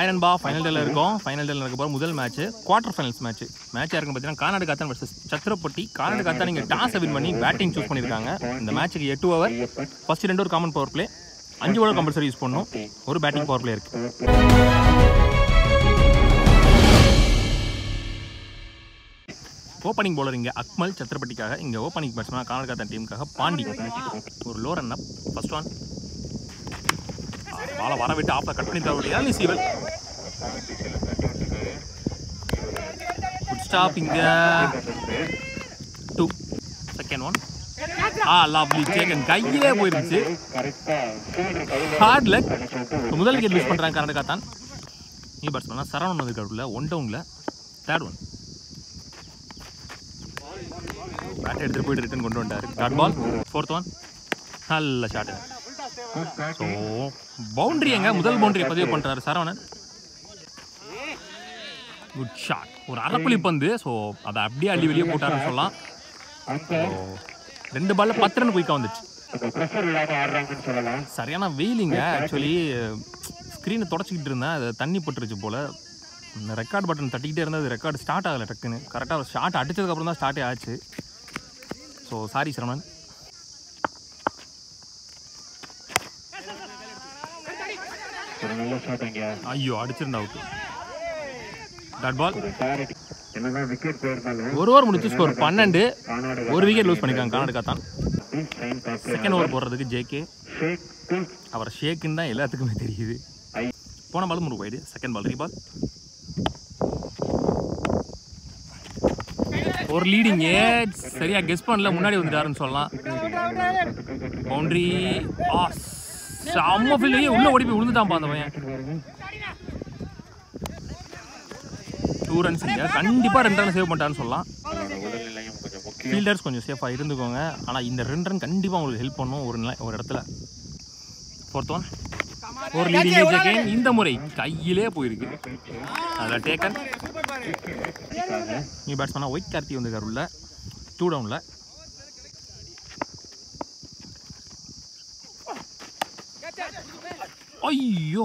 Iron பா final டேல இருக்கும். ஃபைனல் டேல இருக்க போகிற முதல் match quarter finals match match யாருக்கும் பார்த்தீங்கன்னா Kanadukathan versus Chathirapatti Kanadukathan நீங்கள் டாஸை வின் பண்ணி பேட்டிங் சூஸ் பண்ணியிருக்காங்க இந்த மேட்ச்சுக்கு எட்டு ஓவர் ஃபர்ஸ்ட் ரெண்டு ஒரு காமன் பவர் பிளே அஞ்சு ஓவர் கம்பல்சரி யூஸ் பண்ணும். ஒரு பேட்டிங் பவர் பிளே இருக்கு. ஓப்பனிங் bowler இங்கே அக்மல் சத்திரப்பட்டிக்காக இங்கே ஓப்பனிங் பேட்ஸ்மேன் கானாடு காத்தான் டீமுக்காக பாண்டி. ஒரு low run up first one பாலை வர விட்டு ஆஃப்ல கட் பண்ணி தர நீ சீவல் குட் ஸ்டாப் இங்க. டூ செகண்ட் ஒன் ஆ லவ்லி சேகன் கையிலே போயிருந்துச்சு. ஹார்ட் லக் முதல் விக்கெட் மிஸ் பண்ணுறாங்க கர்நாடகா தான் நீ பேட்ஸ்மேனா சரவணன் வந்திருக்காருல ஒன் டவுனில் தேர்ட் ஒன் பேட் எடுத்துட்டு போயிட்டு ரிட்டன் கொண்டு வந்துட்டாரு டாட் பால் ஃபோர்த் ஒன் நல்ல ஷாட்டு ஸோ பவுண்டரி எங்க? முதல் பவுண்டரி பதிவு பண்றாரு சரவணன். குட் ஷாட் ஒரு அரைப்புளி பந்து. ஸோ அதை அப்படியே அள்ளி வெளியே போட்டாருன்னு சொல்லலாம். ரெண்டு பால்ல பத்து ரன் குயிக்காக வந்துச்சு. சரியான வெயிலிங்க ஆக்சுவலி ஸ்க்ரீனை தொடச்சிக்கிட்டு இருந்தேன் அது தண்ணி பட்டுருச்சு போல. இந்த ரெக்கார்ட் பட்டன் தட்டிக்கிட்டே இருந்தது ரெக்கார்டு ஸ்டார்ட் ஆகலை டக்குன்னு. கரெக்டாக ஷாட் அடிச்சதுக்கப்புறம் தான் ஸ்டார்ட்டே ஆச்சு. So sorry Saravanan. ஐயோ அடிச்சிருந்தா அவுட் டாட் பால் என்னதான் விக்கெட் போயிருந்தாலும் ஒரு ஓவர் முடிச்சு ஸ்கோர் பன்னெண்டு. ஒரு விக்கெட் லூஸ் பண்ணிருக்காங்க. கர்நாடகா தான் செகண்ட் ஓவர் போடுறதுக்கு ஜேகே அவர் ஷேக்குன்னு தான் எல்லாத்துக்குமே தெரியுது. போன பால் முரு போயிடு. செகண்ட் பால் ரீபால் ஒரு லீடிங் ஏஜ் சரியா கெஸ் பண்ணல. முன்னாடி வந்துட்டாருன்னு சொல்லலாம். பவுண்டரி ஆ செம்ம ஃபீல்டையே உள்ள ஓடி போய் விழுந்துட்டான் அந்த பையன். டூ ரன்ஸ் இல்லையா கண்டிப்பாக ரெண்டு ரன் சேவ் பண்ணிட்டான்னு சொல்லலாம். கொஞ்சம் ஃபீல்டர்ஸ் கொஞ்சம் சேஃபாக இருந்துக்கோங்க. ஆனால் இந்த ரெண்டு ரன் கண்டிப்பாக உங்களுக்கு ஹெல்ப் பண்ணும் ஒரு நிலை ஒரு இடத்துல. ஃபோர்த் ஒன் ஒரு லீடிங் ஏஜ் அகைன் இந்த முறை கையிலே போயிருக்கு. அதில் டேக்கன் நீ பேட்ஸ்மேனாக ஒயிட் கார்த்தி வந்து உள்ள. டூ டவுனில் ஐயோ.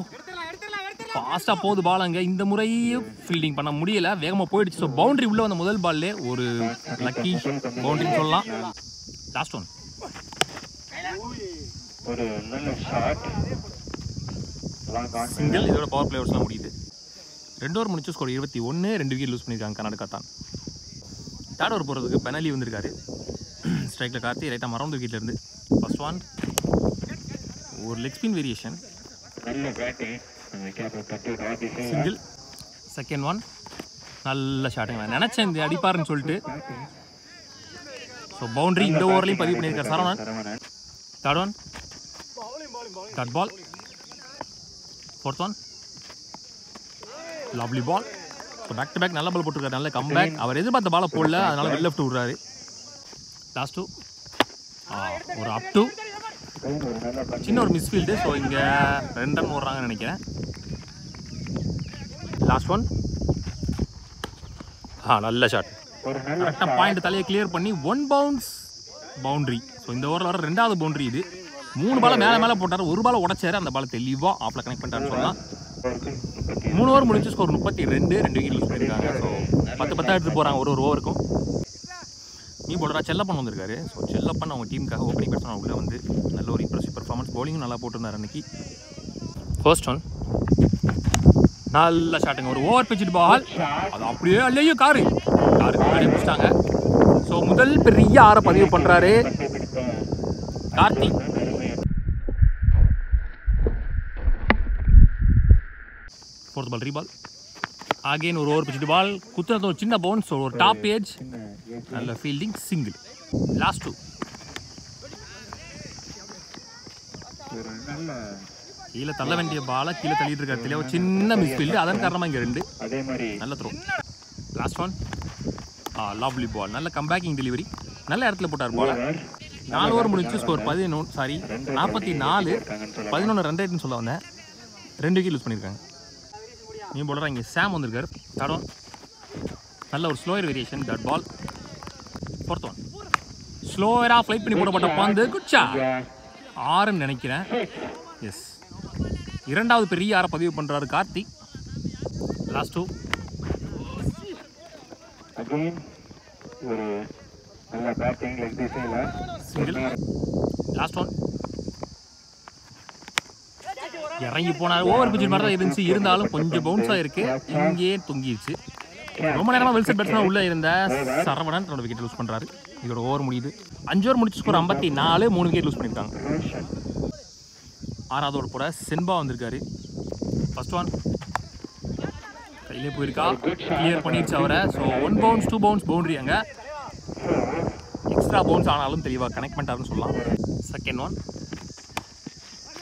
ஃபாஸ்ட்டாக போகுது பால் அங்கே. இந்த முறை ஃபீல்டிங் பண்ண முடியல. வேகமாக போயிடுச்சு. ஸோ பவுண்டரி உள்ள வந்த முதல் பால்லே ஒரு லக்கி பவுண்டரின்னு சொல்லலாம். லாஸ்ட் ஒன் ஒரு நல்ல ஷாட் லாங் ஆன் சிங்கிள் இதோட பவர் பிளேயர்ஸ்லாம் முடியுது. ரெண்டு ஓவர் முடிச்சு ஸ்கோர் இருபத்தி ஒன்று ரெண்டு விக்கெட் லூஸ் பண்ணியிருக்காங்க கர்நாடகா தான். தேர்ட் ஓவர் போகிறதுக்கு பெனாலி வந்திருக்காரு. ஸ்ட்ரைக்கில் கார்த்தி ரைட்டாக மறந்து விக்கெட்லேருந்து ஃபர்ஸ்ட் ஒன் ஒரு லெக் ஸ்பின் வேரியேஷன் நல்ல பேட்டிங் சிங்கிள் செகண்ட் ஒன் நல்ல ஷாட்டுங்க நான் நினச்சேன் இந்த அடிப்பாருன்னு சொல்லிட்டு. ஸோ பவுண்டரி இந்த ஓவர்லையும் பதிவு பண்ணியிருக்காரு Saravanan. Third one third ball fourth one lovely ball so back to back நல்ல பால் போட்டிருக்காரு. நல்ல கம்பேக் அவர் எதிர்பார்த்த பாலை போடல. அதனால வெளில லெஃப்ட் விடுறாரு. லாஸ்ட் டூ ஒரு அப் டூ சின்ன ஒரு மிஸ்ஃபீல்டு ஸோ இங்கே ரெண்டு ரன் ஓடுறாங்கன்னு நினைக்கிறேன். லாஸ்ட் ஒன் ஆ நல்ல ஷாட் கரெக்டாக பாயிண்ட் தலையை கிளியர் பண்ணி ஒன் பவுன்ஸ் பவுண்ட்ரி ஸோ இந்த ஓவரில் வர ரெண்டாவது பவுண்டரி இது. மூணு பாலை மேலே மேலே போட்டார். ஒரு பாலை உடச்சாரு. அந்த பாலை தெளிவாக ஆஃப்ல கனெக்ட் பண்ணிட்டான்னு சொல்லலாம். மூணு ஓவர் முடிஞ்சு ஸ்கோர் முப்பத்தி ரெண்டு. ரெண்டு விக்கெட் லூஸ் பண்ணியிருக்காங்க ஸோ பத்து பத்தா எடுத்து போகிறாங்க ஒரு ஒரு ஓவருக்கும் நீ போடுறா செல்லப்பன் வந்திருக்காரு. ஸோ செல்லப்பன் அவங்க டீமுக்காக ஓப்பனிங் பேட்ஸ்மேன் உள்ளே வந்து நல்ல ஒரு இம்ப்ரெசிவ் பர்ஃபார்மன்ஸ் பவுலிங்கும் நல்லா போட்டிருந்தார் அன்னைக்கு. ஃபர்ஸ்ட் ஒன் நல்ல ஷாட்டுங்க ஒரு ஓவர் பிச்சுட்டு பால் அது அப்படியே அல்லையோ காரு. காரு முன்னாடி முடிச்சிட்டாங்க ஸோ முதல் பெரிய ஆற பதிவு பண்ணுறாரு கார்த்தி. ஃபோர்த் பால் ரீபால் அகைன் ஒரு ஓவர் பிச்சுட்டு பால் குத்துறது ஒரு சின்ன பவுன்ஸ் ஒரு டாப் ஏஜ் நல்ல ஃபீல்டிங் சிங்கிள் லாஸ்ட் டூ கீழே தள்ள வேண்டிய பாலை கீழே தள்ளிட்டு இருக்கிறதுல ஒரு சின்ன மிஸ்ஃபீல்டு அதன் காரணமாக இங்கே ரெண்டு. அதே மாதிரி நல்ல த்ரோ லாஸ்ட் ஒன் ஆ லவ்லி பால் நல்ல கம்பேக்கிங் டெலிவரி நல்ல இடத்துல போட்டார் பால் நாலு ஓவர் முடிஞ்சு ஸ்கோர் பதினொன்று சாரி நாற்பத்தி நாலு பதினொன்று ரன் ரேட்னு சொல்ல வந்தேன். ரெண்டு விக்கெட் யூஸ் பண்ணியிருக்காங்க நீ போலரா இங்கே சாம் வந்திருக்காரு. தடம் நல்ல ஒரு slower variation that ball fourth one ஸ்லோயராக flight பண்ணி போடப்பட்ட பந்து. குச்சா ஆறுன்னு நினைக்கிறேன். எஸ் இரண்டாவது பெரிய ஆற பதிவு பண்ணுறாரு கார்த்தி. லாஸ்ட் டூ அகைன் ஒரு நல்ல பேட்டிங் லெக் திசையில் சிங்கிள் லாஸ்ட் ஒன் இறங்கி போனார். ஓவர் பிச்சில் மாதிரி தான் இருந்துச்சு. இருந்தாலும் கொஞ்சம் பவுன்ஸாக இருக்கு. இங்கேயே தொங்கிடுச்சு ரொம்ப நேரமாக வெல்செட் பேட்ஸ்மேன் உள்ளே இருந்த சரவணன் ரெண்டு விக்கெட் லூஸ் பண்ணுறாரு இதோட ஓவர் முடியுது. அஞ்சு ஓவர் முடிச்சு ஸ்கோர் ஐம்பத்தி நாலு மூணு விக்கெட் லூஸ் பண்ணியிருக்காங்க ரோஷன் ஆறாவது ஓவர் கூட சென்பா வந்திருக்காரு. ஃபர்ஸ்ட் ஒன் கையிலே போயிருக்கா. கிளியர் பண்ணிடுச்சு அவரை. So one bounce two bounce boundary அங்கே. எக்ஸ்ட்ரா பவுன்ஸ் ஆனாலும் தெளிவாக கனெக்ட் பண்ணிட்டாருன்னு சொல்லலாம். செகண்ட் ஒன்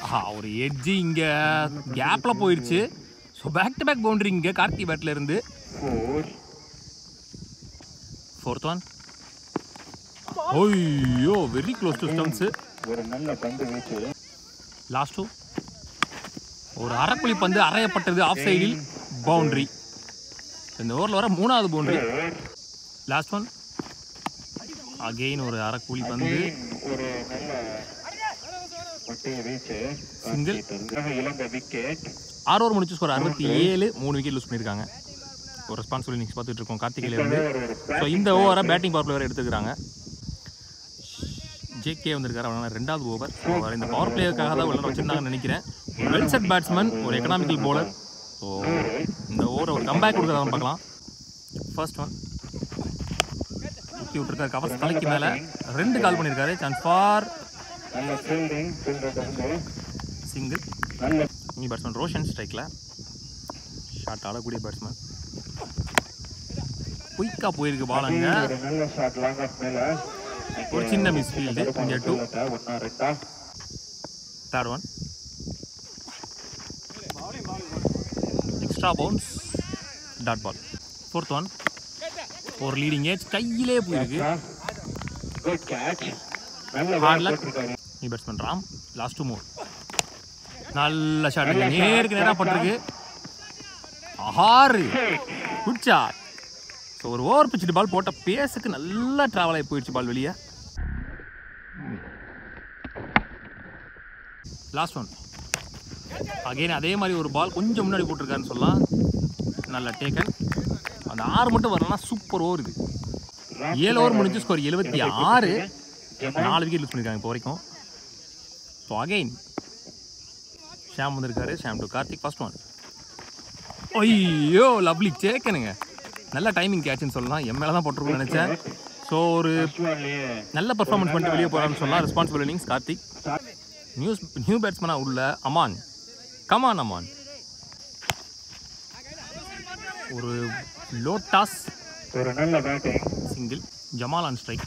ஆஹா ஒரு எட்ஜி இங்கே கேப்பில் போயிடுச்சு so back to back boundary இங்கே. கார்த்தி பேட்டில் இருந்து ஃபோர் ஃபோர்த் ஒன் ஓய்யோ வெரி க்ளோஸ் டு ஸ்டம்ப்ஸு ஒரு நல்ல பந்து வீச்சு லாஸ்ட் டூ ஒரு அரைக்குழி பந்து அறையப்பட்டது ஆஃப் சைடில் பவுண்டரி இந்த ஓவரில் வர மூணாவது பவுண்டரி லாஸ்ட் ஒன் அகெயின் ஒரு அரைக்குழி பந்து ஒரு நல்ல விக்கெட் ஆறு ஓவர் முடிச்சு ஸ்கோர் அறுபத்தி ஏழு மூணு விக்கெட் லூஸ் பண்ணியிருக்காங்க ஒரு ரெஸ்பான்சிபிள் இன்னிங்ஸ் பார்த்துட்டு இருக்கோம். கார்த்திகையில இருந்து. ஸோ இந்த ஓவரை பேட்டிங் பவர் பிளேயர் எடுத்துக்கிறாங்க. ஜேகே வந்திருக்காரு. அவனால ரெண்டாவது ஓவர் அவர் இந்த பவர் பிளேயருக்காக தான் விளையாட வச்சிருந்தாங்கன்னு நினைக்கிறேன். ஒரு வெல் செட் பேட்ஸ்மேன் ஒரு எக்கனாமிக்கல் bowler. ஸோ இந்த ஓவரை ஒரு கம்பேக் கொடுக்குறத பார்க்கலாம். ஃபர்ஸ்ட் ஒன் தூக்கி விட்டுருக்காரு. கவர்ஸ் தலைக்கு மேலே. ரெண்டு கால் பண்ணியிருக்காரு chance for single batsman Roshan ஸ்ட்ரைக்கில் ஷாட் ஆடக்கூடிய பேட்ஸ்மேன் குயிக்காக போயிருக்கு பாலங்க. ஒரு சின்ன மிஸ் ஃபீல்டு இங்கே two third one extra bounce dot ball fourth one ஒரு லீடிங் ஏஜ் கையிலே போயிருக்கு. Luck. போட்டிருக்காரு. நீ batsman Ram last two move நல்ல ஷாட் நேருக்கு நேராக பட்டிருக்கு. ஆறு. குட் ஷாட் ஸோ ஒரு ஓவர் பிச்சுட்டு பால் போட்ட பேஸுக்கு நல்லா ட்ராவல் ஆகி போயிடுச்சு பால் வெளியே. லாஸ்ட் ஒன் அகைன் அதே மாதிரி ஒரு பால் கொஞ்சம் முன்னாடி போட்டிருக்காருன்னு சொல்லலாம். நல்லா டேக்கன் அந்த ஆறு மட்டும் வரலன்னா சூப்பர் ஓவர் இது. ஏழு ஓவர் முடிஞ்சு ஸ்கோர் எழுபத்தி ஆறு. நாலு விக்கெட் யூஸ் பண்ணியிருக்காங்க இப்போ வரைக்கும். ஸோ அகைன் ஷாம் வந்திருக்காரு. Sham to Karthik first one ஐயோ லவ்லி சேக்கனுங்க நல்ல டைமிங் கேட்ச்னு சொல்லலாம். என் மேலே தான் போட்டிருக்கும்னு நினச்சேன். ஸோ ஒரு நல்ல பர்ஃபார்மன்ஸ் பண்ணிட்டு வெளியே போகிறான்னு சொல்லலாம் responsible innings Karthik. News new பேட்ஸ்மேனாக உள்ள அமான் கமான் அமான் ஒரு லோட்டாஸ் ஒரு நல்ல batting single Jamal on strike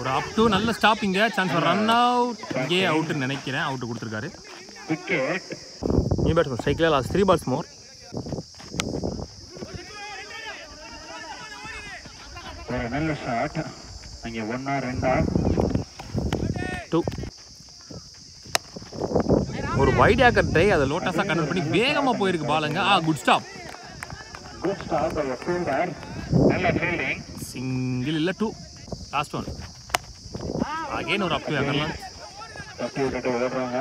ஒரு அப் டு நல்ல ஸ்டாப்பிங்க சான்ஸ் ரன் அவுட் இங்கே அவுட்டுன்னு நினைக்கிறேன். அவுட் கொடுத்துருக்காரு. நியூ பேட்ஸ்மேன் ஸ்ட்ரைக்கில் லாஸ்ட் த்ரீ பால்ஸ் மோர் ஒரு நல்ல ஷாட் அங்கே ஒன்னா ரெண்டா? டூ ஒரு வைட் ஆக்கர் ட்ரை அதை லோட்டஸாக கன்வெர்ட் பண்ணி வேகமாக போயிருக்கு பாலுங்க. ஆ good stop good stop by fielder நல்ல ஃபீல்டிங் சிங்கிள் இல்லை டூ லாஸ்ட் ஒன் அகைன் ஒரு அப் ஆக்கர்லாம் தப்பி விட்டுட்டு ஓடுறாங்க.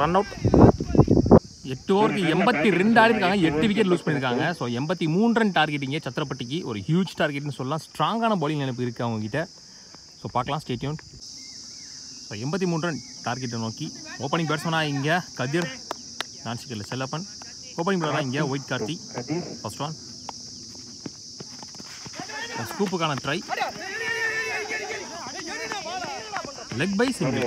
ரன் அவுட் எட்டு ஓவருக்கு எண்பத்தி ரெண்டு ஆடி இருக்காங்க. எட்டு விக்கெட் லூஸ் பண்ணியிருக்காங்க. ஸோ எண்பத்தி மூணு ரன் டார்கெட்டிங்க சத்திரப்பட்டிக்கு ஒரு ஹியூஜ் டார்கெட்னு சொல்லலாம். ஸ்ட்ராங்கான பவுலிங் நினைப்பு இருக்குது அவங்க கிட்ட ஸோ பார்க்கலாம் ஸ்டேட்யூன் ஸோ எண்பத்தி மூணு ரன் டார்கெட்டை நோக்கி ஓப்பனிங் பேட்ஸ்மனாக இங்கே கதிர் நான்சிக்கல்ல செல்லப்பன். ஓப்பனிங் பிளராக இங்கே ஒயிட் கார்த்தி கதீஷ் first one ஸ்கூப்புக்கான try leg bye single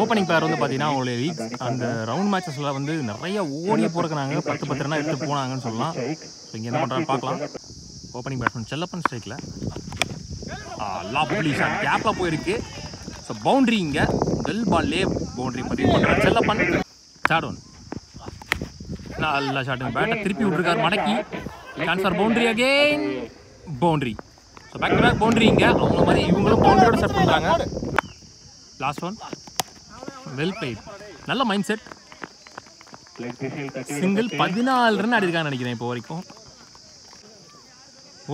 opening pair வந்து பார்த்தீங்கன்னா அவங்களுடைய வீக்ஸ் அந்த ரவுண்ட் மேட்சஸில் வந்து நிறைய ஓடி போறக்குனாங்க பத்து பத்து ரன்னா எடுத்து போனாங்கன்னு சொல்லலாம். ஸோ இங்கே என்ன பண்ணுறான்னு பார்க்கலாம். ஓப்பனிங் பேட்ஸ்மேன் செல்லப்பன் ஸ்ட்ரைக்கில் லாப்லி ஷாட் கேப்பில் போயிருக்கு. ஸோ பவுண்டரி இங்கே. வெல் பால்லே பவுண்டரி பதிவு பண்ணுற செல்லப்பன். ஷாட் ஒன் நல்ல ஷாட்டுங்க பேட்டை திருப்பி விட்டுருக்காரு மடக்கி. Transfer boundary again boundary so back to back அவங்க மாதிரி இவங்களும் பவுண்டரியோட செட் பண்ணுறாங்க லாஸ்ட் ஒன் வெல் பிளேட் நல்ல மைண்ட் செட் சிங்கிள் பதினாலு ரன் அடிருக்கான்னு நினைக்கிறேன் இப்போ வரைக்கும்.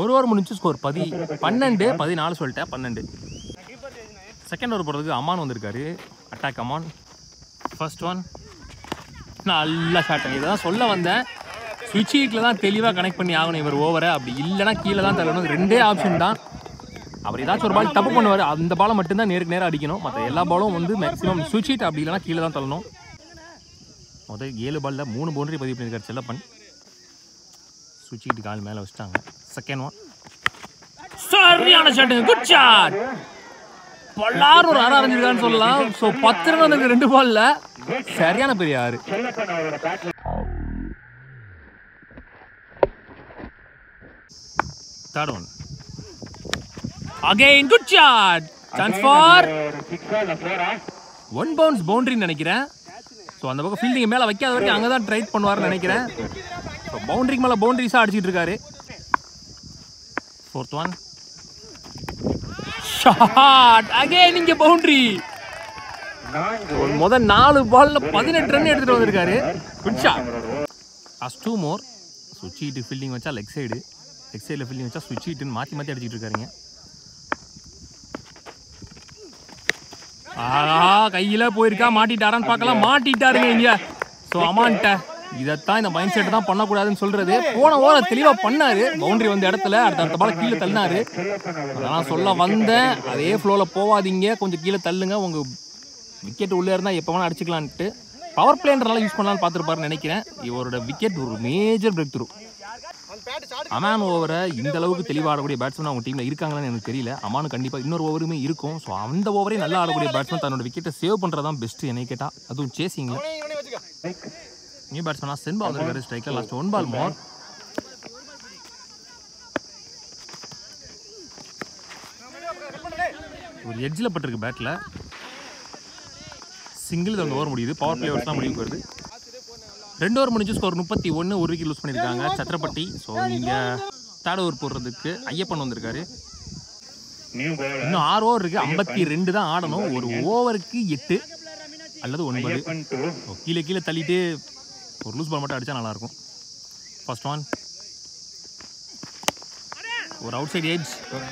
ஒரு ஓவர் முடிஞ்சு ஸ்கோர் பதி பன்னெண்டு பதினாலு சொல்லிட்டேன் பன்னெண்டு. செகண்ட் ஓவர் போடுறதுக்கு அமான் வந்திருக்காரு. அட்டாக் அமான். ஃபர்ஸ்ட் ஒன் நல்ல ஷாட் இதை தான் சொல்ல வந்தேன். சுவிட்ச் ஹீட்டில் தான் தெளிவாக கனெக்ட் பண்ணி ஆகணும் இவர் ஓவரை அப்படி இல்லைன்னா கீழே தான் தள்ளணும். ரெண்டே ஆப்ஷன் தான். அவர் ஏதாச்சும் ஒரு பால் தப்பு பண்ணுவார். அந்த பாலை மட்டும்தான் நேருக்கு நேரம் அடிக்கணும். மற்ற எல்லா பாலும் வந்து மேக்ஸிமம் சுவிட்ச் ஹீட் அப்படி இல்லைன்னா கீழே தான் தள்ளணும். முதல் ஏழு பாலில் மூணு பவுண்டரி பதிவு பண்ணியிருக்காரு செல்லப்பன். சுவிட்ச் ஹீட் கால் மேலே வச்சிட்டாங்க. செகண்ட் ஒன் சரியான ஷாட்டுங்க குட் ஷாட் பல்லாறு ஒரு ஆறு அரைஞ்சிருக்கான்னு சொல்லலாம். ஸோ பத்து ரன் வந்திருக்கு ரெண்டு பால்ல சரியான பெரிய ஆறு. ஷாட் சான்ஸ் ஃபார் ஒரு சிக்ஸா இல்ல ஃபோரா ஒன் பவுன்ஸ் பவுண்டரின்னு நினைக்கிறேன். ஸோ அந்த பக்கம் ஃபீல்டிங் மேலே வைக்காத வரைக்கும் அங்கே தான் ட்ரைட் பண்ணுவார்னு நினைக்கிறேன். ஸோ பவுண்டரிக்கு மேலே பவுண்டரிஸாக அடிச்சிட்டு இருக்காரு. ஃபோர்த் ஒன் ஷாட் அகைன் இங்கே பவுண்டரி முதல் நாலு பால்ல பதினெட்டு ரன் எடுத்துட்டு வந்திருக்காரு. குட் ஷாட் அஸ் டூ மோர் சுவிட்ச் ஹீட்டு ஃபீல்டிங் வச்சா லெக் சைடு லெக் சைடில் ஃபீல்டிங் வச்சா சுவிட்ச் ஹீட்டுன்னு மாற்றி மாற்றி அடிச்சிட்டு இருக்காருங்க. ஆஹா கையில போயிருக்கா மாட்டிட்டாரான்னு பார்க்கலாம். மாட்டிட்டாருங்க இங்க. ஸோ அமான்ட்ட இதைத்தான் இந்த மைண்ட் செட் தான் பண்ணக்கூடாதுன்னு சொல்றது. போன ஓவர் தெளிவா பண்ணாரு. பவுண்டரி வந்த இடத்துல அடுத்த அடுத்த பால கீழே தள்ளினாரு. அதெல்லாம் சொல்ல வந்தேன். அதே ஃப்ளோவில் போவாதீங்க. கொஞ்சம் கீழே தள்ளுங்க. உங்க விக்கெட் உள்ளே இருந்தால் எப்போ வேணால் அடிச்சுக்கலான்ட்டு. பவர் பிளேன்றனால யூஸ் பண்ணலாம்னு பார்த்துருப்பாருன்னு நினைக்கிறேன். இவரோட விக்கெட் ஒரு மேஜர் பிரேக் த்ரூ அமான் ஓவரை இந்த அளவுக்கு தெளிவாக ஆடக்கூடிய பேட்ஸ்மேன் அவங்க டீமில் இருக்காங்களான்னு எனக்கு தெரியல. அமானு கண்டிப்பாக இன்னொரு ஓவருமே இருக்கும். ஸோ அந்த ஓவரே நல்லா ஆடக்கூடிய பேட்ஸ்மேன் தன்னோட விக்கெட்டை சேவ் பண்ணுறது தான் பெஸ்ட்டு என்னை கேட்டால் அதுவும் சேசிங்கில் நியூ பேட்ஸ்மேனாக சென் பால் இருக்காரு ஸ்ட்ரைக்கில் லாஸ்ட் ஒன் பால் மோர் ஒரு எட்ஜில் பட்டிருக்கு பேட்டில் சிங்கிள் இது ஓவர் முடியுது. பவர் பிளே தான் முடிவுக்கு வருது. ரெண்டு ஓவர் முடிஞ்சு ஸ்கோர் முப்பத்தி ஒன்று ஒரு விக்கெட் லூஸ் பண்ணியிருக்காங்க சத்திரப்பட்டி. ஸோ நீங்கள் தேர்ட் ஓவர் போடுறதுக்கு ஐயப்பன் வந்திருக்காரு. இன்னும் ஆறு ஓவர் இருக்குது ஐம்பத்தி ரெண்டு தான் ஆடணும். ஒரு ஓவருக்கு எட்டு அல்லது ஒன்பது. கீழே கீழே தள்ளிட்டு ஒரு லூஸ் பால் மட்டும் அடித்தா நல்லாயிருக்கும். ஃபர்ஸ்ட் ஒன் ஒரு அவுட் சைட் ஏஜ் ஒரு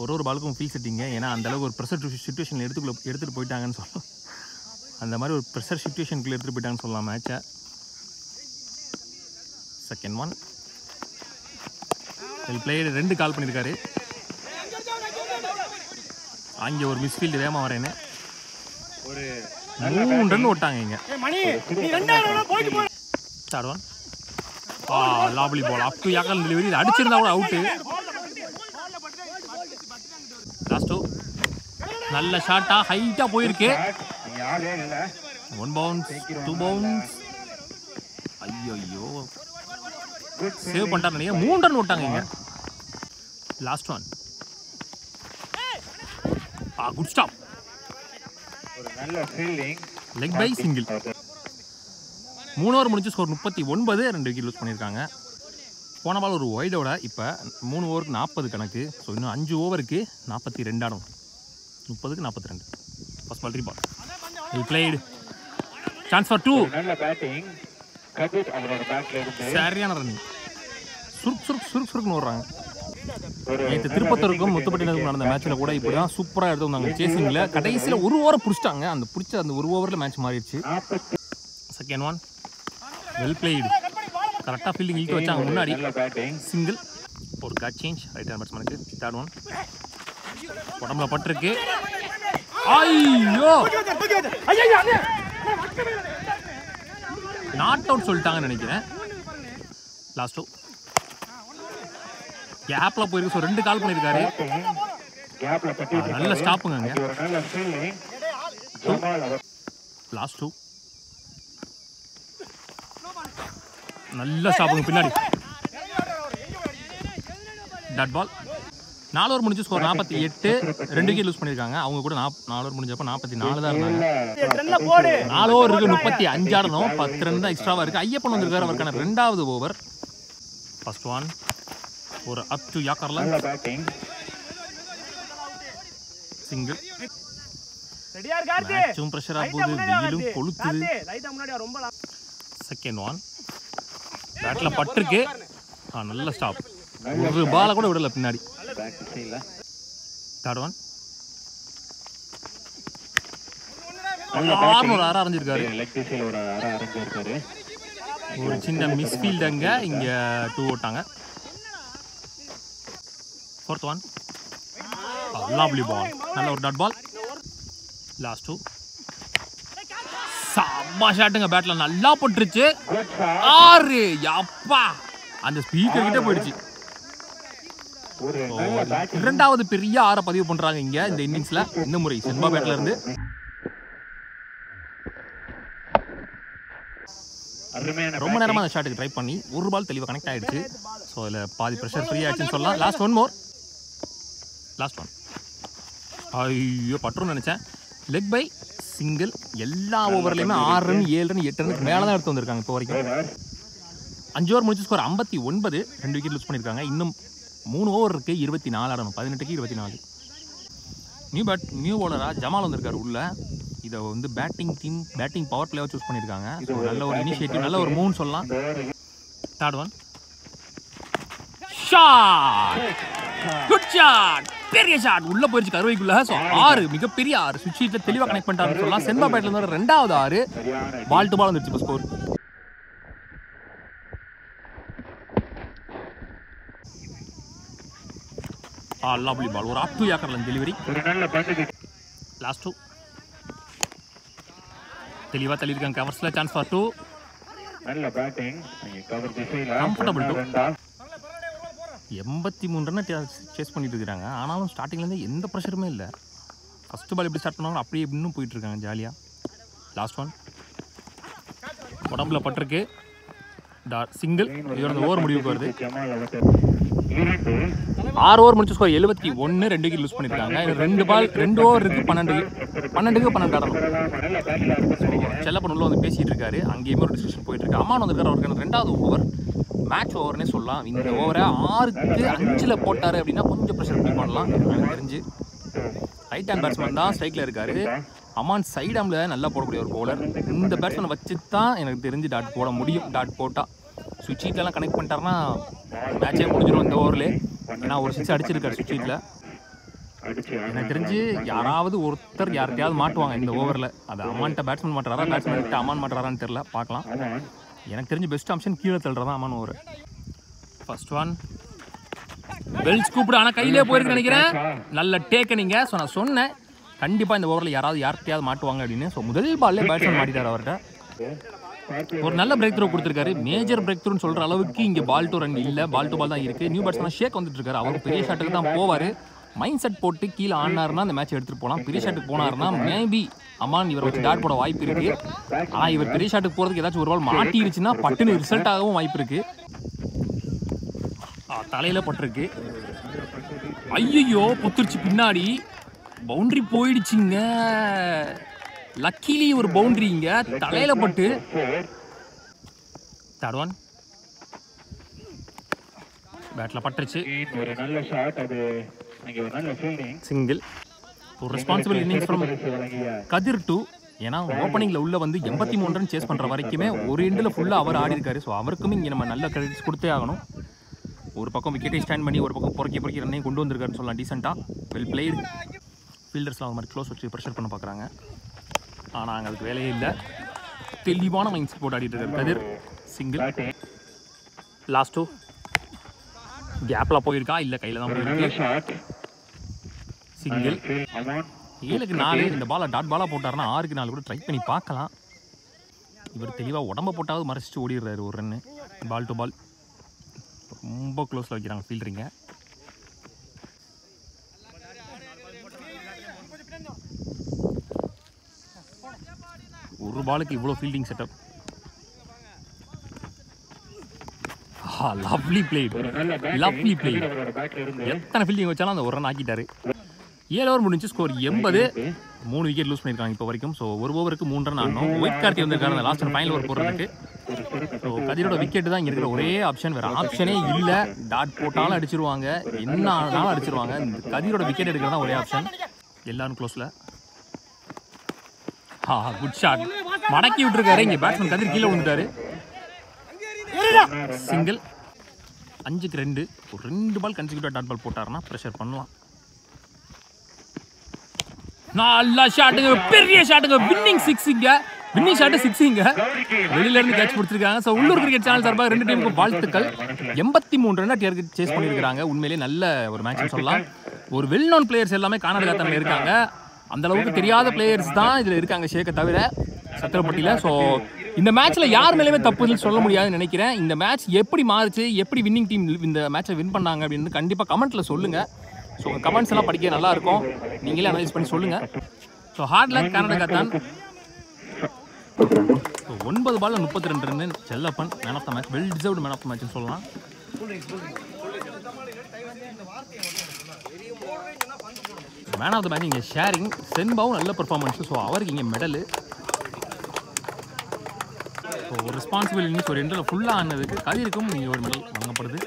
ஒரு ஒரு பாலுக்கும் ஃபீல் செட்டிங்க ஏன்னா அந்த அளவுக்கு ஒரு ப்ரெஷர் சுச்சுவேஷன் எடுத்துக்குள்ள எடுத்துகிட்டு போயிட்டாங்கன்னு சொல்லலாம் அந்த மாதிரி ஒரு ப்ரெஷர் சுச்சுவேஷனுக்குள்ளே எடுத்துகிட்டு போயிட்டாங்கன்னு சொல்லலாம் மேட்சை செகண்ட் ஒன் பிளேயர் ரெண்டு கால் பண்ணியிருக்காரு அங்கே ஒரு மிஸ்ஃபீல்டு வேகமாக வரேன்னு. ஒரு மூணு ரன் ஓட்டாங்க இங்கே. லாப்லி பால் அப் டு யாக்கல் டெலிவரி அடிச்சிருந்தா கூட அவுட்டு லாஸ்ட் டூ நல்ல ஷாட்டா ஹைட்டா போயிருக்கு. ஒன் பவுன்ஸ் டூ பவுன்ஸ் ஐயோ ஐயோ சேவ் பண்ணிட்டாரு நினைக்கிறேன் மூணு ரன் விட்டாங்க இங்க. லாஸ்ட் ஒன் ஆ குட் ஸ்டாப் ஒரு நல்ல ஃபீல்டிங் லெக் பை சிங்கிள் மூணு ஓவர் முடிஞ்சு ஸ்கோர் முப்பத்தி ஒன்பது ரெண்டு விக்கெட் லூஸ் பண்ணியிருக்காங்க. போன பால் ஒரு ஒய்டோட இப்போ மூணு ஓவருக்கு நாற்பது கணக்கு. ஸோ இன்னும் அஞ்சு ஓவருக்கு நாற்பத்தி ரெண்டாடும் முப்பதுக்கு நாற்பத்தி ரெண்டு first ball three ball well played chance for two நல்ல பேட்டிங் கபித் அவரோட பேட்ல இருந்து சரியான ரன்னிங் சுருக் சுருக் சுருக் சுருக்குன்னு ஓடுறாங்க. நேற்று திருப்பத்தூருக்கும் முத்துப்பட்டினருக்கும் நடந்த மேட்ச்சில் கூட இப்படி தான் சூப்பராக எடுத்து வந்தாங்க. சேசிங்கில் கடைசியில் ஒரு ஓவர் பிடிச்சிட்டாங்க. அந்த பிடிச்ச அந்த ஒரு ஓவரில் மேட்ச் மாறிடுச்சு. செகண்ட் ஒன் வெல் பிளேடு கரெக்டாக ஃபீல்டிங் இழுத்து வச்சாங்க. முன்னாடி சிங்கிள் ஒரு கட் சேஞ்ச் ரைட் ஹேண்ட் பேட்ஸ்மேனுக்கு தேர்ட் ஒன் உடம்புல பட்டிருக்கு. ஐயோ! நாட் அவுட் சொல்லிட்டாங்கன்னு நினைக்கிறேன். லாஸ்ட் டூ கேப்ல போயிருக்கு. ஸோ ரெண்டு கால் பண்ணியிருக்காரு. நல்ல ஸ்டாப்புங்க லாஸ்ட் டூ நல்ல ஸ்டாப்புங்க பின்னாடி. டாட் பால் நாலு ஓவர் முடிஞ்சு ஸ்கோர் நாற்பத்தி எட்டு ரெண்டு விக்கெட் லூஸ் பண்ணியிருக்காங்க. அவங்க கூட நாலு ஓவர் முடிஞ்சப்போ நாற்பத்தி நாலு தான் இருந்தாங்க. நாலு ஓவர் இருக்கு முப்பத்தி அஞ்சு ஆடணும் பத்து ரன் தான் எக்ஸ்ட்ராவாக இருக்குது ஐயப்பன் வந்திருக்காரு அவருக்கான ரெண்டாவது ஓவர் ஃபர்ஸ்ட் ஒன் ஒரு அப் டு யாக்கர்ல. சிங்கிள் ரெடியா இருக்காரு மேட்சும் ப்ரெஷராக போகுது வெயிலும் கொளுத்துது. லைட்டா முன்னாடி ரொம்ப செகண்ட் ஒன் பேட்டில் பட்டிருக்கு. ஆ நல்ல ஸ்டாப் ஒரு பாலை கூட விடல பின்னாடி. தேர்ட் ஒன் அரைஞ்சிருக்காரு. ஒரு அரை அரைஞ்சிருக்காரு. ஒரு சின்ன மிஸ்ஃபீல்டு அங்கே இங்கே டூ ஓட்டாங்க. ஃபோர்த் ஒன் லவ்லி பால் நல்ல ஒரு டாட் பால் லாஸ்ட் டூ செம்ம ஷாட்டுங்க பேட்டில் நல்லா போட்டுருச்சு. ஆறு. அப்பா அந்த ஸ்பீக்கர் கிட்ட போயிடுச்சு. இரண்டாவது பெரிய ஆற பதிவு பண்றாங்க இங்க இந்த இன்னிங்ஸ்ல. இந்த முறை சென்பா பேட்ல இருந்து அருமையான ரொம்ப நேரமா அந்த ஷாட்டுக்கு ட்ரை பண்ணி ஒரு பால் தெளிவாக கனெக்ட் ஆயிடுச்சு. ஸோ அதில் பாதி ப்ரெஷர் ஃப்ரீ ஆயிடுச்சுன்னு சொல்லலாம். Last one more last one ஐயோ பட்டுரும் நினைச்சேன். லெக் பை சிங்கிள் எல்லா ஓவர்லையுமே ஆறு ரன் ஏழு ரன் எட்டு ரனுக்கு மேலே தான் எடுத்து வந்திருக்காங்க இப்போ வரைக்கும். அஞ்சு ஓவர் முடிச்சு ஸ்கோர் ஐம்பத்தி ஒன்பது. ரெண்டு விக்கெட் லூஸ் பண்ணியிருக்காங்க இன்னும் மூணு ஓவர் இருக்கு இருபத்தி நாலு ஆடணும் பதினெட்டுக்கு இருபத்தி நாலு. நியூ பேட் நியூ bowler-ஆ ஜமால் வந்திருக்காரு உள்ள. இதை வந்து batting team batting power player choose பண்ணியிருக்காங்க. நல்ல ஒரு இனிஷியேட்டிவ் நல்ல ஒரு மூவ்னு சொல்லலாம். Third one shot good shot பெரிய ஷாட் உள்ள போயிருச்சு கருவைக்குள்ள. ஸோ ஆறு. மிகப்பெரிய ஆறு. சுவிட்ச் தெளிவாக கனெக்ட் பண்ணிட்டாருன்னு சொல்லலாம். சென்பா பேட்ல இருந்து வர ரெண்டாவது ஆறு. பால் டு பால் வந்துருச்சு இப்போ ஸ்கோர் ஆ லவ்லி பால் ஒரு அப் டூ ஏக்கர்ல டெலிவரி லாஸ்ட் டூ தெளிவாக தள்ளியிருக்காங்க கவர்ஸில் சான்ஸ் ஃபார் டூ நல்ல பேட்டிங் கவர் திசையில் கம்ஃபர்டபுள் டூ எண்பத்தி மூணு ரன்னை சேஸ் பண்ணிட்டு இருக்கிறாங்க. ஆனாலும் ஸ்டார்டிங்லேருந்து எந்த ப்ரெஷருமே இல்லை. ஃபஸ்ட்டு பால் எப்படி ஸ்டார்ட் பண்ணாலும் அப்படியே இன்னும் போயிட்டுருக்காங்க ஜாலியாக லாஸ்ட் ஒன் உடம்புல பட்டிருக்கு. சிங்கிள் இதோட ஓவர் முடிவுக்கு வருது. ஆறு ஓவர் முடிச்சு ஸ்கோர் எழுபத்தி ஒன்று ரெண்டு விக்கெட் லூஸ் பண்ணியிருக்காங்க ரெண்டு பால் ரெண்டு ஓவர் இருக்கு பன்னெண்டு பன்னெண்டுக்கு பன்னெண்டு ஆடணும். செல்லப்பன் உள்ள வந்து பேசிட்டு இருக்காரு. அங்கேயுமே ஒரு டிஸ்கஷன் போயிட்டு இருக்கு. அம்மான் வந்திருக்காரு அவருக்கு ரெண்டாவது ஓவர் மேட்ச் ஓவர்னே சொல்லலாம். இந்த ஓவரை ஆறுக்கு அஞ்சில் போட்டார் அப்படின்னா கொஞ்சம் ப்ரெஷர் பண்ணி பண்ணலாம். எனக்கு தெரிஞ்சு. ரைட் ஹேண்ட் பேட்ஸ்மேன் தான் ஸ்ட்ரைக்கில் இருக்காரு. அமான் சைட் நல்லா போடக்கூடிய ஒரு பவுலர் இந்த பேட்ஸ்மேனை வச்சு தான் எனக்கு தெரிஞ்சு டாட் போட முடியும். டாட் போட்டால் சுவிட்ச் ஹீட்லலாம் கனெக்ட் பண்ணிட்டாருன்னா மேட்சே முடிஞ்சிடும் இந்த ஓவரில் ஏன்னா ஒரு சிக்ஸ் அடிச்சிருக்காரு சுவிட்ச் ஹீட்டில் எனக்கு தெரிஞ்சு யாராவது ஒருத்தர் யார்கிட்டயாவது மாட்டுவாங்க இந்த ஓவரில் அது அமான்ட்ட பேட்ஸ்மேன் மாட்டுறாரா பேட்ஸ்மேன் அமான் மாட்டுறாரான்னு தெரில பார்க்கலாம். எனக்கு தெரிஞ்சு பெஸ்ட் ஆப்ஷன் கீழே தள்ளுறதா Aman over first one bells கூப்பிடு ஆனால் கையிலே போயிருக்கு நினைக்கிறேன். நல்ல டேக்கு நீங்கள் ஸோ நான் சொன்னேன். கண்டிப்பாக இந்த ஓவரில் யாராவது யார்கிட்டயாவது மாட்டுவாங்க அப்படின்னு. ஸோ முதல் பால்லே பேட்ஸ்மேன் மாட்டிட்டார் அவர்கிட்ட. ஒரு நல்ல பிரேக் த்ரூ கொடுத்துருக்காரு. மேஜர் பிரேக் த்ரூன்னு சொல்ற அளவுக்கு இங்க பால் டு ரன் இல்ல. பால் டு பால் தான் இருக்கு. நியூ பேட்ஸ்மேன் ஷேக் வந்துட்டு இருக்காரு அவர் பெரிய ஷாட்டுக்கு தான் போவாரு. மைண்ட் செட் போட்டு கீழே ஆனாருன்னா அந்த மேட்ச் எடுத்துட்டு போகலாம் பெரிய ஷாட்டுக்கு போனாருன்னா மேபி அம்மான் இவர் வச்சு டாட் போட வாய்ப்பு இருக்கு. ஆனா இவர் பெரிய ஷாட்டுக்கு போறதுக்கு ஏதாச்சும் ஒரு பால் மாட்டிருச்சுன்னா பட்டுன்னு ரிசல்ட் ஆகவும் வாய்ப்பு இருக்கு. தலையில் தலையில பட்டிருக்கு. ஐயோ புத்துருச்சு பின்னாடி. பவுண்டரி போயிடுச்சுங்க. லக்கிலி ஒரு பவுண்டரி இங்க தலையில பட்டு. தேர்ட் ஒன் பேட்ல பட்டுருச்சு. ஒரு நல்ல ஷாட் அது ஒரு நல்ல ஃபீல்டிங் சிங்கிள் ஒரு responsible innings from Kathir too ஏன்னா ஓப்பனிங்கில் உள்ள வந்து எண்பத்தி மூணு ரன் சேஸ் பண்ணுற வரைக்குமே ஒரு எண்டில் ஃபுல்லாக அவர் ஆடி இருக்காரு ஸோ அவருக்குமே இங்கே நம்ம நல்ல கிரெடிட்ஸ் கொடுத்தே ஆகணும். ஒரு பக்கம் விக்கெட்டை ஸ்டாண்ட் பண்ணி ஒரு பக்கம் பொறுக்கி பொறுக்கி ரன்னையும் கொண்டு வந்திருக்காருன்னு சொல்லலாம் டீசெண்டாக வெல் பிளேடு ஃபீல்டர்ஸ்லாம் அது மாதிரி க்ளோஸ் வச்சு ப்ரெஷர் பண்ண பார்க்குறாங்க ஆனால் அங்கே அதுக்கு வேலையே இல்லை. தெளிவான மைண்ட் செட் போட்டு ஆடிட்டு இருக்காரு கதிர் சிங்கிள் லாஸ்ட் டூ கேப்பில் போயிருக்கா? இல்லை கையில் தான் போயிருக்கு. சிங்கிள் ஏழுக்கு நாலு இந்த பாலை டாட் பாலாக போட்டாருன்னா ஆறுக்கு நாலு கூட ட்ரை பண்ணி பார்க்கலாம். இவர் தெளிவாக உடம்ப போட்டாவது மறைச்சிட்டு ஓடிடுறாரு ஒரு ரன்னு பால் டு பால் ரொம்ப க்ளோஸில் வைக்கிறாங்க ஃபீல்டரிங்க ஒரு பாலுக்கு இவ்வளோ fielding setup lovely played lovely played எத்தனை ஃபீல்டிங் வச்சாலும் அந்த ஒரு ரன் ஆக்கிட்டாரு. ஏழு ஓவர் முடிஞ்சு ஸ்கோர் எண்பது. மூணு விக்கெட் லூஸ் பண்ணியிருக்காங்க இப்போ வரைக்கும். ஸோ ஒரு ஓவருக்கு மூணு ரன் ஆடணும். ஒயிட் கார்த்தி வந்திருக்காரு அந்த லாஸ்ட் ஃபைனல் ஓவர் போடுறதுக்கு. ஸோ கதிரோட விக்கெட் தான் இங்கே இருக்கிற ஒரே ஆப்ஷன் வேறு ஆப்ஷனே இல்லை. டாட் போட்டாலும் அடிச்சிருவாங்க. என்ன ஆனாலும் அடிச்சிருவாங்க. இந்த கதிரோட விக்கெட் எடுக்கிறது தான் ஒரே ஆப்ஷன் எல்லாரும் க்ளோஸில் ஆ குட் ஷாட் மடக்கி விட்டுருக்காரு. இங்கே பேட்ஸ்மேன் கதிர் கீழே விழுந்துட்டாரு. சிங்கிள் அஞ்சுக்கு ரெண்டு. ஒரு ரெண்டு பால் கன்சிக்யூட்டிவ் டாட் பால் போட்டாருன்னா ப்ரெஷர் பண்ணலாம். நல்லா ஷாட்டுங்க பெரிய ஷாட்டுங்க வின்னிங் சிக்ஸிங்க வின்னிங் ஷாட்டு சிக்ஸிங்க வெளியில இருந்து கேட்ச் பிடிச்சிருக்காங்க ஸோ உள்ளூர் கிரிக்கெட் சேனல் சார்பாக ரெண்டு டீமுக்கு வாழ்த்துக்கள். எண்பத்தி மூணு ரன் டார்கெட் சேஸ் பண்ணியிருக்காங்க உண்மையிலேயே நல்ல ஒரு மேட்ச்னு சொல்லலாம். ஒரு வெல் நோன் பிளேயர்ஸ் எல்லாமே காணாடு தமிழ் இருக்காங்க. அந்த அளவுக்கு தெரியாத பிளேயர்ஸ் தான் இதில் இருக்காங்க ஷேக்கை தவிர சத்திரப்பட்டியில். ஸோ இந்த மேட்ச்சில் யார் மேலேயுமே தப்புன்னு சொல்ல முடியாதுன்னு நினைக்கிறேன். இந்த மேட்ச் எப்படி மாறுச்சு எப்படி வின்னிங் டீம் இந்த மேட்சை வின் பண்ணாங்க அப்படின்னு கண்டிப்பாக கமெண்ட்டில் சொல்லுங்கள் ஸோ உங்கள் கமெண்ட்ஸ் எல்லாம் படிக்க நல்லா இருக்கும். நீங்களே அனலைஸ் பண்ணி சொல்லுங்கள் ஸோ ஹார்ட் லக் கர்நாடகா தான் ஸோ ஒன்பது பால்ல முப்பத்தி ரெண்டு run Chellappan man of the match well deserved man of the மேட்ச்னு சொல்லலாம். மேன் ஆஃப் த மேட்ச் இங்கே ஷேரிங் சென்பாவும் நல்ல பர்ஃபார்மன்ஸு ஸோ அவருக்கு இங்கே மெடலு ஸோ ரெஸ்பான்சிபிள் ஒரு ரெண்டில் ஃபுல்லாக ஆனதுக்கு கதிருக்கும் இங்கே ஒரு மெடல் வாங்கப்படுது.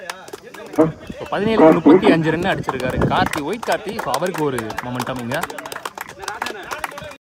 இப்போ பதினேழு முப்பத்தி அஞ்சு ரன் அடிச்சிருக்காரு. கார்த்தி ஒயிட் கார்த்தி. ஸோ அவருக்கு ஒரு மொமெண்டம் இங்கே.